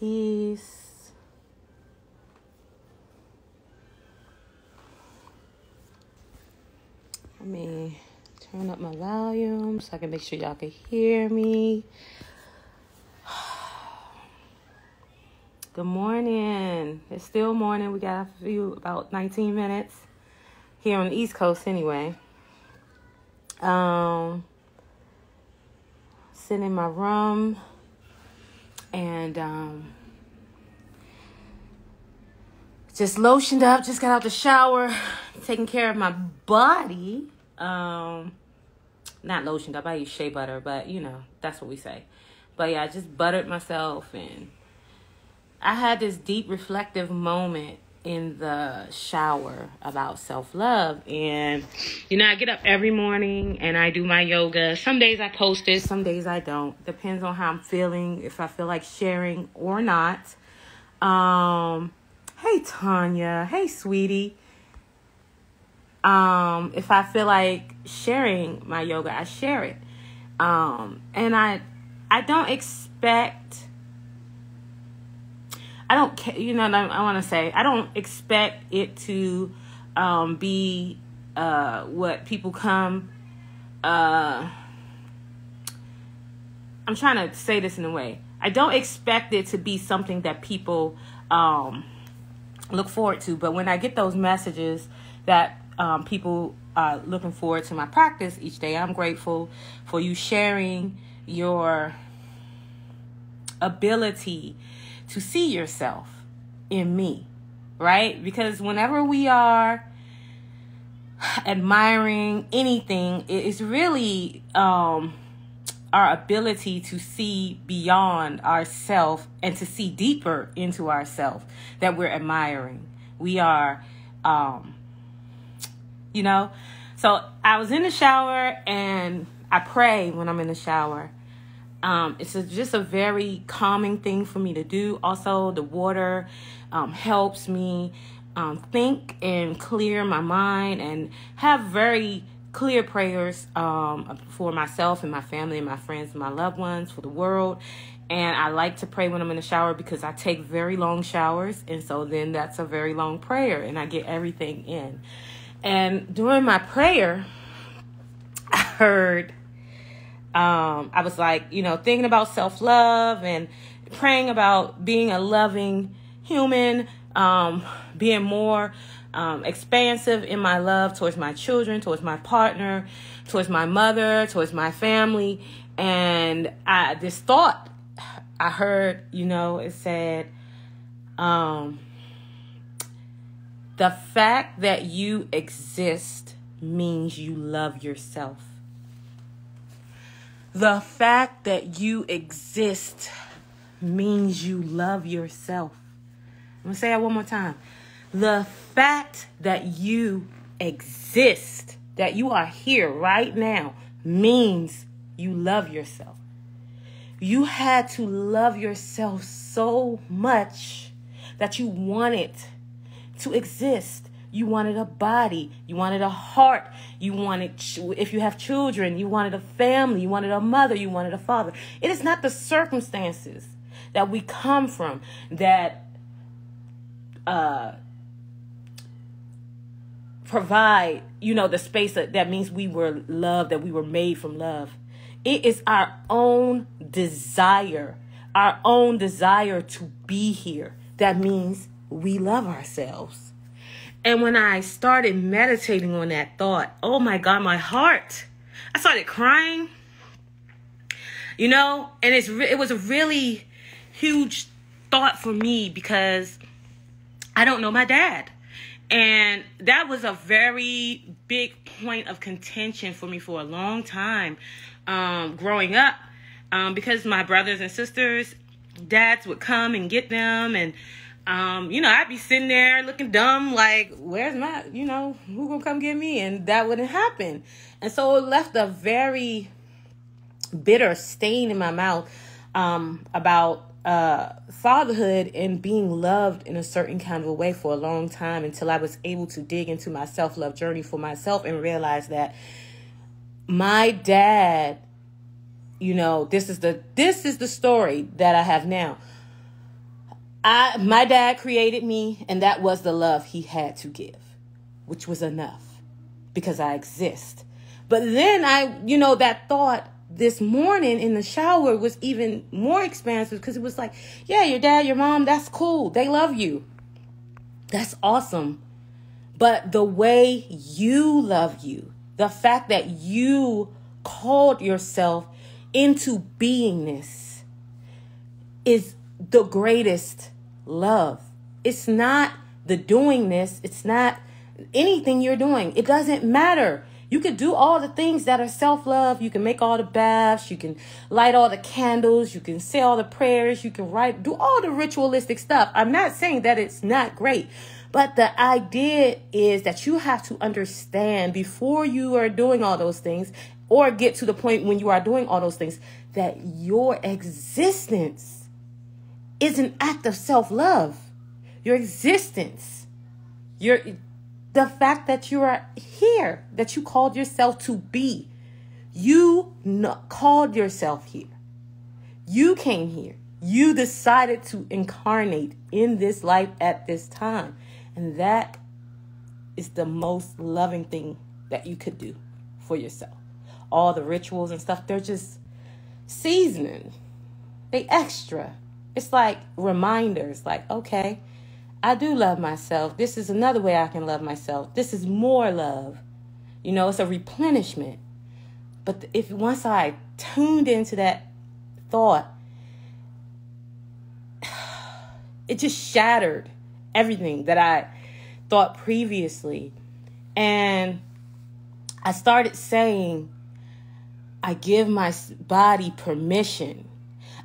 Peace. Let me turn up my volume so I can make sure y'all can hear me. Good morning. It's still morning. We got a few about 19 minutes here on the East Coast anyway. Um sitting in my room and um just lotioned up, just got out the shower, taking care of my body. Um not lotioned up, I use shea butter, but you know, that's what we say. But yeah, I just buttered myself and I had this deep reflective moment in the shower about self love. And, you know, I get up every morning and I do my yoga. Some days I post it, some days I don't. Depends on how I'm feeling, if I feel like sharing or not. Um, hey, Tanya. Hey, sweetie. Um, if I feel like sharing my yoga, I share it. Um, and I, I don't expect I don't, you know, I want to say, I don't expect it to um, be uh, what people come. Uh, I'm trying to say this in a way. I don't expect it to be something that people um, look forward to, but when I get those messages that um, people are looking forward to my practice each day, I'm grateful for you sharing your ability to see yourself in me, right? Because whenever we are admiring anything, it's really um, our ability to see beyond ourself and to see deeper into ourself that we're admiring. We are, um, you know. So I was in the shower and I pray when I'm in the shower um, it's a, just a very calming thing for me to do. Also, the water um, helps me um, think and clear my mind and have very clear prayers um, for myself and my family and my friends and my loved ones, for the world. And I like to pray when I'm in the shower because I take very long showers. And so then that's a very long prayer and I get everything in. And during my prayer, I heard um, I was like, you know, thinking about self love and praying about being a loving human, um, being more um, expansive in my love towards my children, towards my partner, towards my mother, towards my family. And I this thought I heard, you know, it said, um, the fact that you exist means you love yourself. The fact that you exist means you love yourself. I'm going to say that one more time. The fact that you exist, that you are here right now, means you love yourself. You had to love yourself so much that you wanted to exist. You wanted a body. You wanted a heart. You wanted, if you have children, you wanted a family. You wanted a mother. You wanted a father. It is not the circumstances that we come from that uh, provide, you know, the space that, that means we were loved, that we were made from love. It is our own desire, our own desire to be here. That means we love ourselves. And when I started meditating on that thought, oh my God, my heart, I started crying. You know, and it's it was a really huge thought for me because I don't know my dad. And that was a very big point of contention for me for a long time um, growing up um, because my brothers and sisters, dads would come and get them and um, you know, I'd be sitting there looking dumb, like, where's my, you know, who gonna come get me? And that wouldn't happen. And so it left a very bitter stain in my mouth um, about uh, fatherhood and being loved in a certain kind of a way for a long time until I was able to dig into my self love journey for myself and realize that my dad, you know, this is the this is the story that I have now I my dad created me and that was the love he had to give, which was enough because I exist. But then I, you know, that thought this morning in the shower was even more expansive because it was like, yeah, your dad, your mom, that's cool. They love you. That's awesome. But the way you love you, the fact that you called yourself into beingness is the greatest love. It's not the doing this, it's not anything you're doing. It doesn't matter. You can do all the things that are self love. You can make all the baths. You can light all the candles. You can say all the prayers. You can write, do all the ritualistic stuff. I'm not saying that it's not great, but the idea is that you have to understand before you are doing all those things or get to the point when you are doing all those things that your existence is an act of self love. Your existence, your the fact that you are here, that you called yourself to be. You called yourself here. You came here. You decided to incarnate in this life at this time. And that is the most loving thing that you could do for yourself. All the rituals and stuff, they're just seasoning. They extra. It's like reminders, like, okay, I do love myself. This is another way I can love myself. This is more love. You know, it's a replenishment. But if once I tuned into that thought, it just shattered everything that I thought previously. And I started saying, I give my body permission.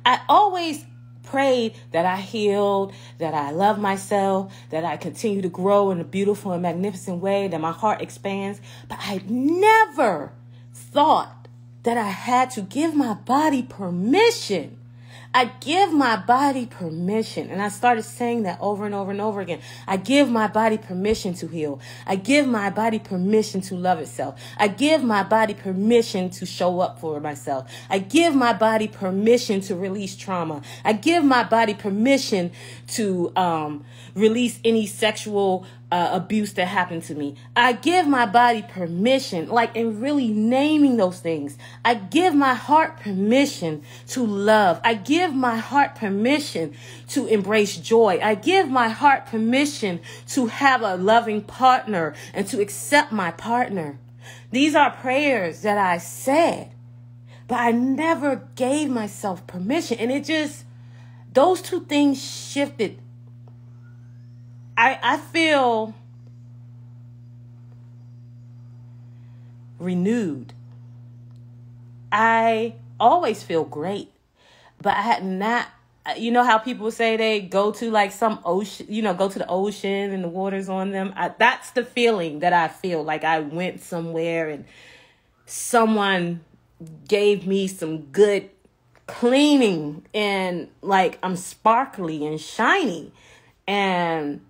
I always prayed that I healed, that I love myself, that I continue to grow in a beautiful and magnificent way, that my heart expands. But I never thought that I had to give my body permission I give my body permission. And I started saying that over and over and over again. I give my body permission to heal. I give my body permission to love itself. I give my body permission to show up for myself. I give my body permission to release trauma. I give my body permission to um, release any sexual uh, abuse that happened to me. I give my body permission, like, in really naming those things. I give my heart permission to love. I give my heart permission to embrace joy. I give my heart permission to have a loving partner and to accept my partner. These are prayers that I said, but I never gave myself permission. And it just, those two things shifted I I feel renewed. I always feel great, but I had not you know how people say they go to like some ocean, you know, go to the ocean and the water's on them. I, that's the feeling that I feel like I went somewhere and someone gave me some good cleaning and like I'm sparkly and shiny. And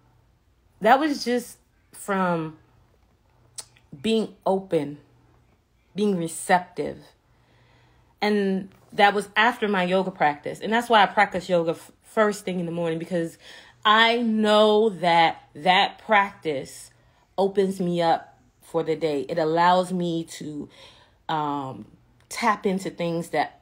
that was just from being open, being receptive. And that was after my yoga practice. And that's why I practice yoga f- first thing in the morning because I know that that practice opens me up for the day. It allows me to um, tap into things that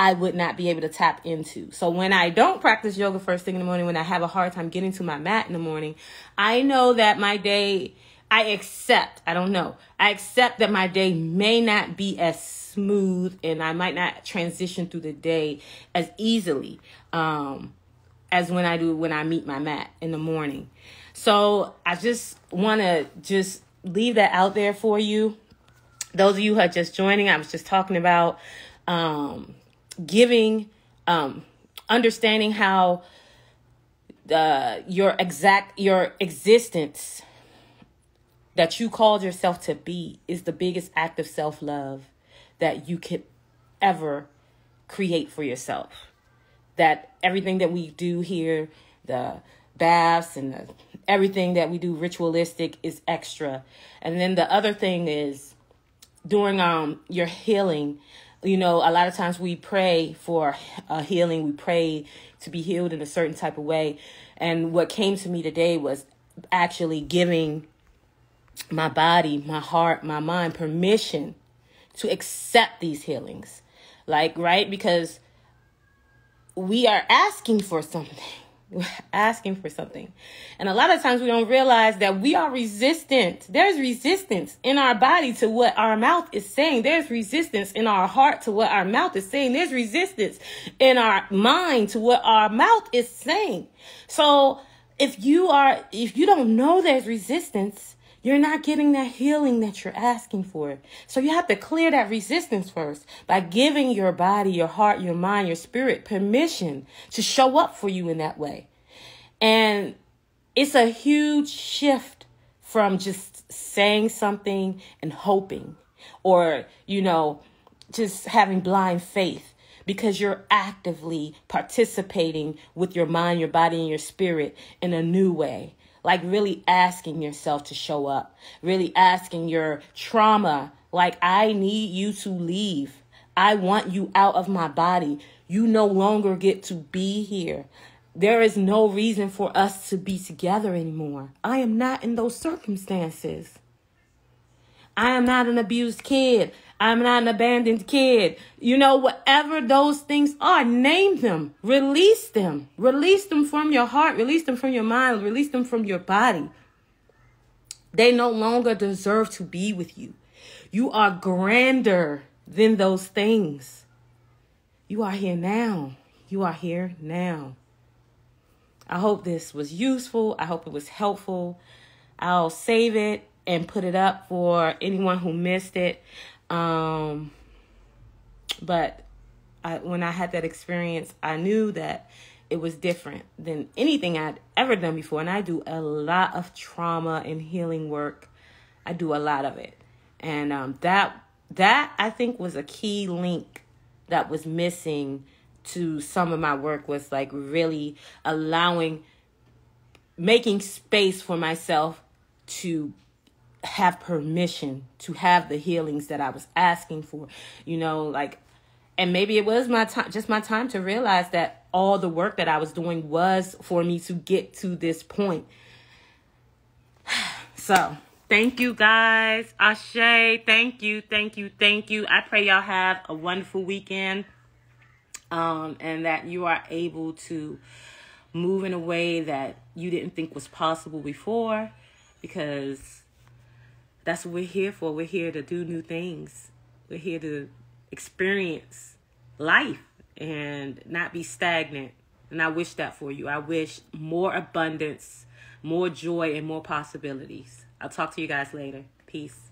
I would not be able to tap into. So when I don't practice yoga first thing in the morning, when I have a hard time getting to my mat in the morning, I know that my day, I accept, I don't know, I accept that my day may not be as smooth and I might not transition through the day as easily um, as when I do when I meet my mat in the morning. So I just want to just leave that out there for you. Those of you who are just joining, I was just talking about um, giving, um, understanding how uh, your exact your existence that you called yourself to be is the biggest act of self love that you could ever create for yourself. That everything that we do here, the baths and the, everything that we do ritualistic is extra. And then the other thing is during um your healing, you know, a lot of times we pray for a healing, we pray to be healed in a certain type of way. And what came to me today was actually giving my body, my heart, my mind permission to accept these healings. Like, right? Because we are asking for something. Asking for something. And a lot of times we don't realize that we are resistant. There's resistance in our body to what our mouth is saying. There's resistance in our heart to what our mouth is saying. There's resistance in our mind to what our mouth is saying. So if you are, if you don't know there's resistance, you're not getting that healing that you're asking for. So you have to clear that resistance first by giving your body, your heart, your mind, your spirit permission to show up for you in that way. And it's a huge shift from just saying something and hoping or, you know, just having blind faith because you're actively participating with your mind, your body, and your spirit in a new way like really asking yourself to show up, really asking your trauma, like, I need you to leave. I want you out of my body. You no longer get to be here. There is no reason for us to be together anymore. I am not in those circumstances. I am not an abused kid. I'm not an abandoned kid. You know, whatever those things are, name them, release them, release them from your heart, release them from your mind, release them from your body. They no longer deserve to be with you. You are grander than those things. You are here now. You are here now. I hope this was useful. I hope it was helpful. I'll save it and put it up for anyone who missed it. Um, but I, when I had that experience, I knew that it was different than anything I'd ever done before. And I do a lot of trauma and healing work. I do a lot of it. And um, that that I think was a key link that was missing to some of my work was like really allowing making space for myself to have permission to have the healings that I was asking for. You know, like and maybe it was my time just my time to realize that all the work that I was doing was for me to get to this point. So, thank you guys. Ashe, thank you, thank you, thank you. I pray y'all have a wonderful weekend. Um, and that you are able to move in a way that you didn't think was possible before because that's what we're here for. We're here to do new things. We're here to experience life and not be stagnant. And I wish that for you. I wish more abundance, more joy, and more possibilities. I'll talk to you guys later. Peace.